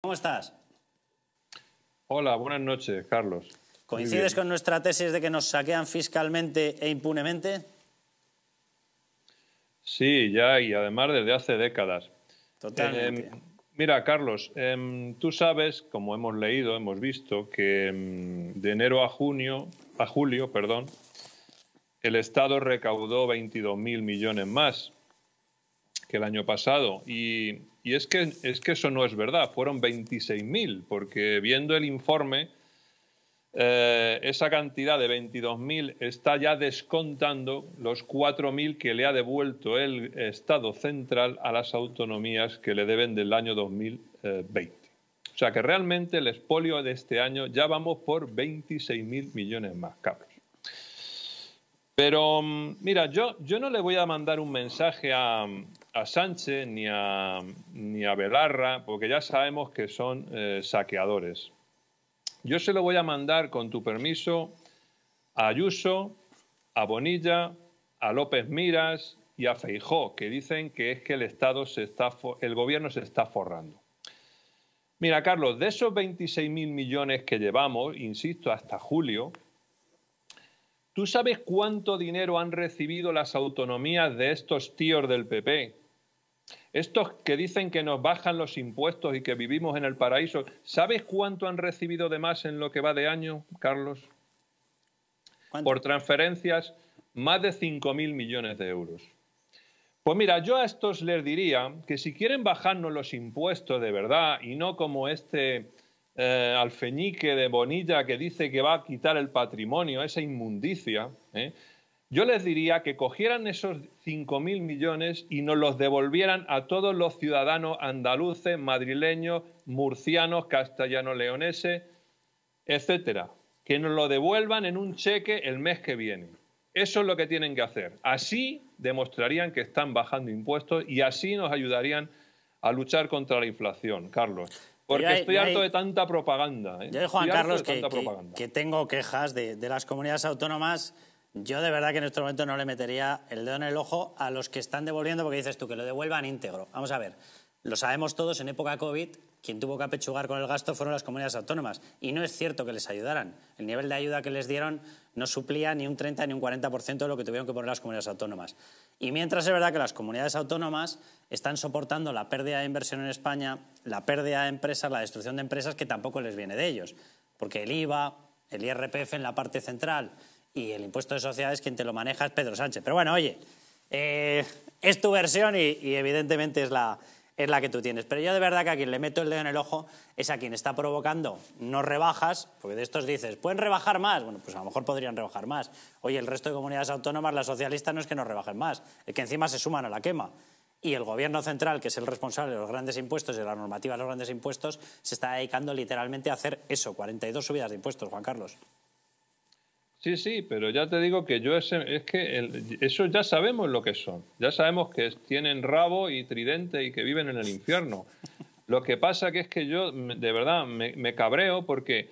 ¿Cómo estás? Hola, buenas noches, Carlos. ¿Coincides con nuestra tesis de que nos saquean fiscalmente e impunemente? Sí, ya, y además desde hace décadas. Totalmente. Eh, mira, Carlos, em, tú sabes, como hemos leído, hemos visto, que em, de enero a junio, a julio, perdón, el Estado recaudó 22.000 millones más que el año pasado. Y, es, que, es que eso no es verdad, fueron 26.000, porque viendo el informe, eh, esa cantidad de 22.000 está ya descontando los 4.000 que le ha devuelto el Estado central a las autonomías que le deben del año 2020. O sea que realmente el expolio de este año ya vamos por 26.000 millones más, Carlos. Pero mm, mira, yo, yo no le voy a mandar un mensaje a, a Sánchez ni a, ni a Belarra, porque ya sabemos que son eh, saqueadores. Yo se lo voy a mandar, con tu permiso, a Ayuso, a Bonilla, a López Miras y a Feijó, que dicen que es que el Estado se está, el gobierno se está forrando. Mira, Carlos, de esos 26.000 millones que llevamos, insisto, hasta julio, ¿tú sabes cuánto dinero han recibido las autonomías de estos tíos del PP? Estos que dicen que nos bajan los impuestos y que vivimos en el paraíso, ¿sabes cuánto han recibido de más en lo que va de año, Carlos? Por transferencias, más de 5.000 millones de euros. Pues mira, yo a estos les diría que si quieren bajarnos los impuestos de verdad y no como este eh, alfeñique de Bonilla que dice que va a quitar el patrimonio, esa inmundicia, ¿eh? Yo les diría que cogieran esos 5.000 millones y nos los devolvieran a todos los ciudadanos andaluces, madrileños, murcianos, castellano-leoneses, etcétera. Que nos lo devuelvan en un cheque el mes que viene. Eso es lo que tienen que hacer. Así demostrarían que están bajando impuestos y así nos ayudarían a luchar contra la inflación, Carlos. Porque estoy harto de tanta propaganda. ¿eh? Yo, Juan Carlos, que, tengo quejas de, de las comunidades autónomas yo de verdad que en este momento no le metería el dedo en el ojo a los que están devolviendo porque dices tú que lo devuelvan íntegro. Vamos a ver, lo sabemos todos, en época COVID, quien tuvo que apechugar con el gasto fueron las comunidades autónomas. Y no es cierto que les ayudaran. El nivel de ayuda que les dieron no suplía ni un 30 ni un 40% de lo que tuvieron que poner las comunidades autónomas. Y mientras es verdad que las comunidades autónomas están soportando la pérdida de inversión en España, la pérdida de empresas, la destrucción de empresas que tampoco les viene de ellos. Porque el IVA, el IRPF en la parte central y el impuesto de sociedades quien te lo maneja es Pedro Sánchez. Pero bueno, oye, eh, es tu versión y, evidentemente es la, es la que tú tienes. Pero yo de verdad que a quien le meto el dedo en el ojo es a quien está provocando no rebajas, porque de estos dices, ¿pueden rebajar más? Bueno, pues a lo mejor podrían rebajar más. Oye, el resto de comunidades autónomas, las socialistas, no es que no rebajen más, es que encima se suman a la quema. Y el gobierno central, que es el responsable de los grandes impuestos y de la normativa de los grandes impuestos, se está dedicando literalmente a hacer eso, 42 subidas de impuestos, Juan Carlos. Sí, sí, pero ya te digo que yo es, es que eso ya sabemos lo que son. Ya sabemos que tienen rabo y tridente y que viven en el infierno. Lo que pasa que es que yo, de verdad, me, cabreo porque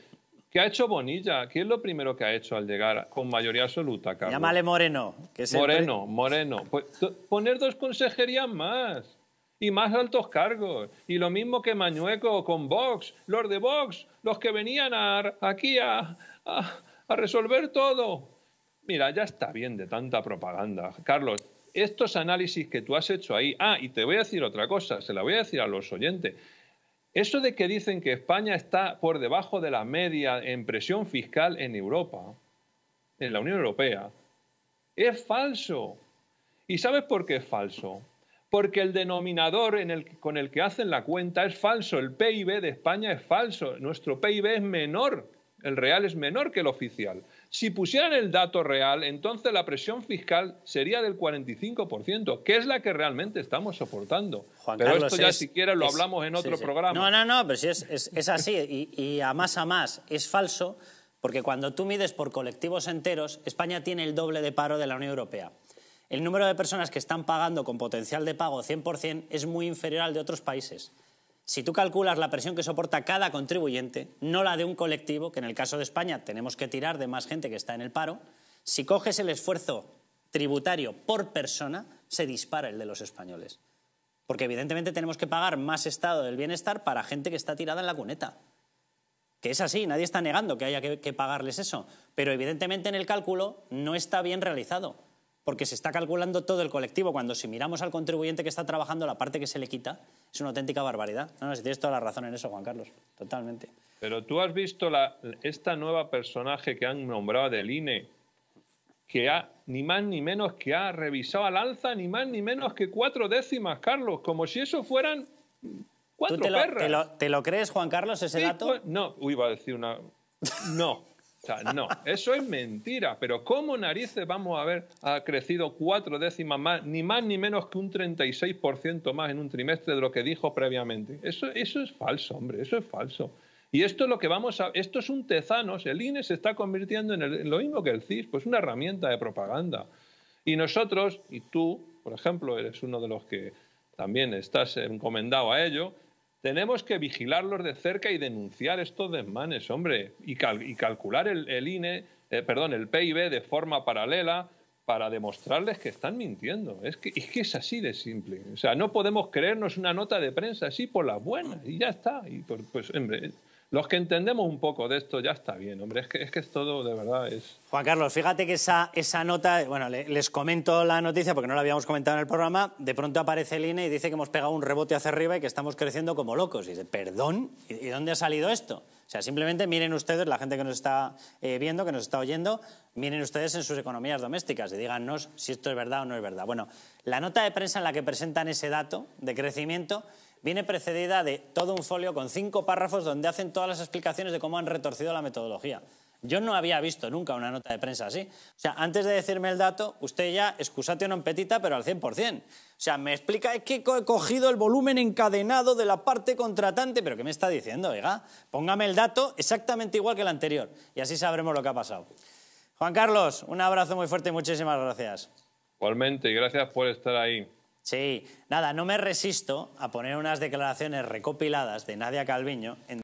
¿qué ha hecho Bonilla? ¿Qué es lo primero que ha hecho al llegar con mayoría absoluta, Carlos? Llámale Moreno. Que Moreno, Moreno. Pues, poner dos consejerías más y más altos cargos. Y lo mismo que Mañueco con Vox, los de Vox, los que venían aquí a a resolver todo. Mira, ya está bien de tanta propaganda. Carlos, estos análisis que tú has hecho ahí. Ah, y te voy a decir otra cosa, se la voy a decir a los oyentes. Eso de que dicen que España está por debajo de la media en presión fiscal en Europa, en la Unión Europea, es falso. ¿Y sabes por qué es falso? Porque el denominador con el que hacen la cuenta es falso. El PIB de España es falso. Nuestro PIB es menor el real es menor que el oficial. Si pusieran el dato real, entonces la presión fiscal sería del 45%, que es la que realmente estamos soportando. pero esto ya siquiera lo hablamos en otro programa. No, no, no, pero sí es, así. Y, a más a más es falso, porque cuando tú mides por colectivos enteros, España tiene el doble de paro de la Unión Europea. El número de personas que están pagando con potencial de pago 100% es muy inferior al de otros países si tú calculas la presión que soporta cada contribuyente, no la de un colectivo, que en el caso de España tenemos que tirar de más gente que está en el paro, si coges el esfuerzo tributario por persona, se dispara el de los españoles. Porque evidentemente tenemos que pagar más estado del bienestar para gente que está tirada en la cuneta. Que es así, nadie está negando que haya que, pagarles eso. Pero evidentemente en el cálculo no está bien realizado. Porque se está calculando todo el colectivo, cuando si miramos al contribuyente que está trabajando, la parte que se le quita es una auténtica barbaridad. No, no, si tienes toda la razón en eso, Juan Carlos, totalmente. Pero tú has visto esta nueva personaje que han nombrado del INE, que ha, ni más ni menos que ha revisado al alza, ni más ni menos que cuatro décimas, Carlos, como si eso fueran cuatro te perras. Te lo, crees, Juan Carlos, ese dato? Pues, no, uy, iba a decir una... No. No, eso es mentira. Pero ¿cómo narices vamos a ver ha crecido cuatro décimas más, ni más ni menos que un 36% más en un trimestre de lo que dijo previamente? Eso, eso es falso, hombre, eso es falso. Y esto es lo que vamos a. Esto es un tezanos. El INE se está convirtiendo en, lo mismo que el CIS, pues una herramienta de propaganda. Y nosotros, y tú, por ejemplo, eres uno de los que también estás encomendado a ello, tenemos que vigilarlos de cerca y denunciar estos desmanes, hombre, y, calcular el, INE, eh, perdón, el PIB de forma paralela para demostrarles que están mintiendo. Es que, es que es así de simple. O sea, no podemos creernos una nota de prensa así por las buenas y ya está. Y pues, hombre, los que entendemos un poco de esto ya está bien, hombre, es que es, que es todo de verdad. Es... Juan Carlos, fíjate que esa, esa nota, bueno, les comento la noticia porque no la habíamos comentado en el programa, de pronto aparece el INE y dice que hemos pegado un rebote hacia arriba y que estamos creciendo como locos. Y dice, perdón, ¿y dónde ha salido esto? O sea, simplemente miren ustedes, la gente que nos está eh, viendo, que nos está oyendo, miren ustedes en sus economías domésticas y díganos si esto es verdad o no es verdad. Bueno, la nota de prensa en la que presentan ese dato de crecimiento viene precedida de todo un folio con cinco párrafos donde hacen todas las explicaciones de cómo han retorcido la metodología. Yo no había visto nunca una nota de prensa así. O sea, antes de decirme el dato, usted ya, excusate non petita, pero al 100%. O sea, me explica, es que he cogido el volumen encadenado de la parte contratante, pero ¿qué me está diciendo? Oiga, póngame el dato exactamente igual que el anterior y así sabremos lo que ha pasado. Juan Carlos, un abrazo muy fuerte y muchísimas gracias. Igualmente, y gracias por estar ahí. Sí, nada, no me resisto a poner unas declaraciones recopiladas de Nadia Calviño. En